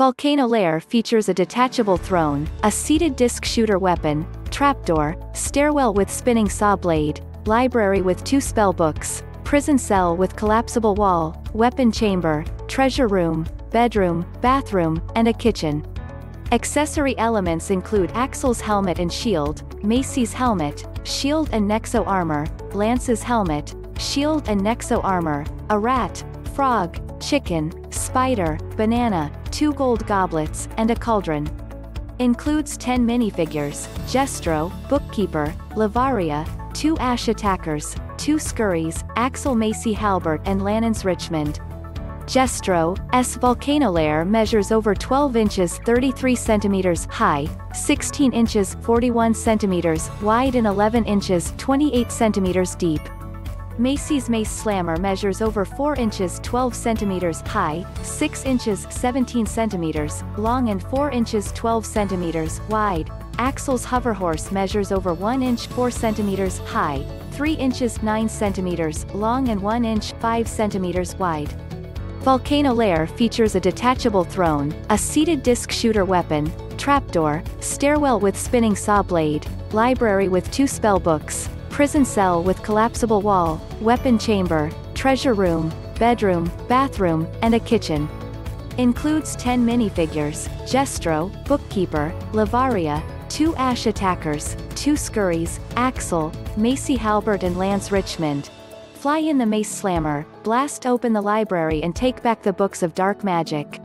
Volcano Lair features a detachable throne, a seated disc shooter weapon, trapdoor, stairwell with spinning saw blade, library with two spellbooks, prison cell with collapsible wall, weapon chamber, treasure room, bedroom, bathroom, and a kitchen. Accessory elements include Axl's helmet and shield, Macy's helmet, shield and Nexo armor, Lance's helmet, shield and Nexo armor, a rat, frog, chicken, spider, banana, two gold goblets, and a cauldron. Includes 10 minifigures, Jestro, Bookkeeper, Lavaria, two Ash Attackers, two Scurries, Axl Macy Halbert and Lance Richmond, Jestro, S volcano lair measures over 12 inches 33 centimeters high, 16 inches 41 centimeters wide and 11 inches 28 centimeters deep. Macy's Mace Slammer measures over 4 inches 12 centimeters high, 6 inches 17 centimeters long and 4 inches 12 centimeters wide. Axl's Hoverhorse measures over 1 inch 4 centimeters high, 3 inches 9 centimeters long and 1 inch 5 centimeters wide. Volcano Lair features a detachable throne, a seated disc shooter weapon, trapdoor, stairwell with spinning saw blade, library with two spellbooks, prison cell with collapsible wall, weapon chamber, treasure room, bedroom, bathroom, and a kitchen. Includes 10 minifigures, Jestro, Bookkeeper, Lavaria, two Ash Attackers, two Scurries, Axl, Macy Halbert and Lance Richmond, Fly in the Mace Slammer, blast open the library and take back the books of dark magic.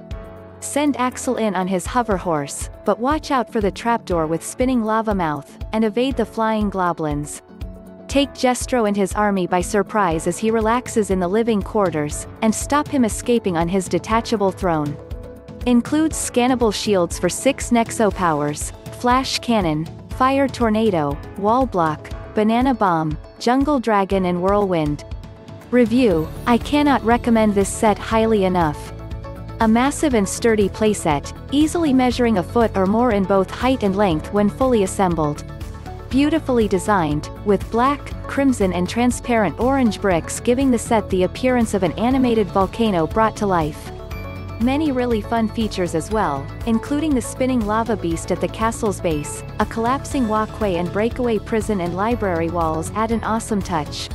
Send Axl in on his hover horse, but watch out for the trapdoor with spinning lava mouth, and evade the flying goblins. Take Jestro and his army by surprise as he relaxes in the living quarters, and stop him escaping on his detachable throne. Includes scannable shields for 6 Nexo powers, flash cannon, fire tornado, wall block, banana bomb, jungle dragon and whirlwind. Review, I cannot recommend this set highly enough. A massive and sturdy playset, easily measuring a foot or more in both height and length when fully assembled. Beautifully designed, with black, crimson and transparent orange bricks giving the set the appearance of an animated volcano brought to life. Many really fun features as well, including the spinning lava beast at the castle's base, a collapsing walkway and breakaway prison and library walls add an awesome touch.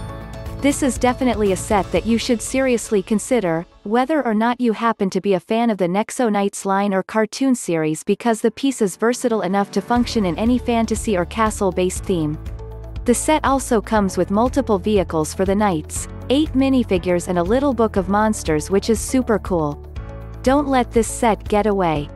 This is definitely a set that you should seriously consider, whether or not you happen to be a fan of the Nexo Knights line or cartoon series because the piece is versatile enough to function in any fantasy or castle-based theme. The set also comes with multiple vehicles for the knights, 8 minifigures and a little book of monsters which is super cool. Don't let this set get away.